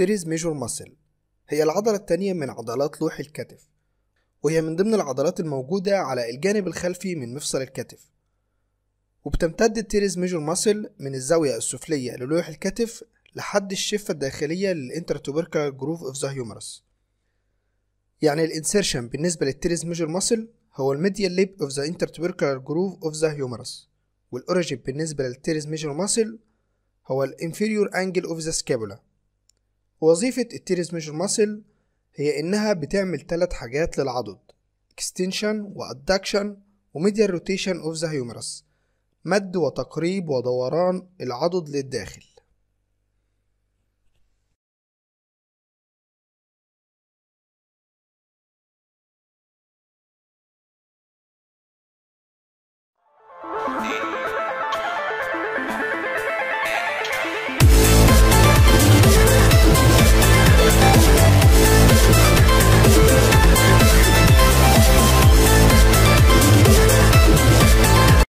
ال teres major muscle هي العضلة التانية من عضلات لوح الكتف وهي من ضمن العضلات الموجودة على الجانب الخلفي من مفصل الكتف. وبتمتد ال teres major muscle من الزاوية السفلية للوح الكتف لحد الشفة الداخلية لل intertubercular groove of the humerus يعني ال insertion بالنسبة لل teres major muscle هو ال medial lip of the intertubercular groove of the humerus وال origin بالنسبة لل teres major muscle هو ال inferior angle of the scapula وظيفة ال teres major muscle هي إنها بتعمل تلات حاجات للعضد extension وadduction و medial rotation of the humerus مد وتقريب ودوران العضد للداخل.